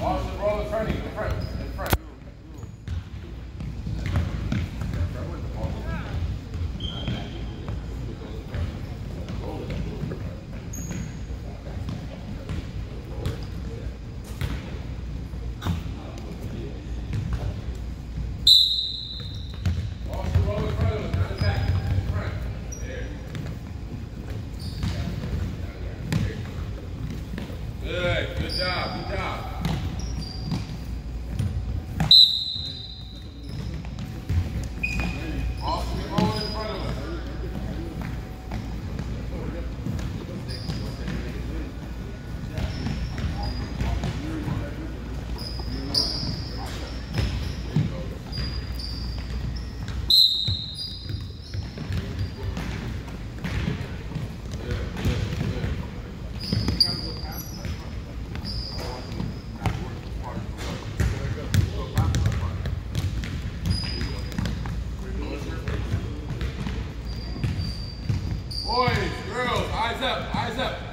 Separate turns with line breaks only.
Austin, roll in front of in front, front. Good job, good job. Boys, girls, eyes up, eyes up.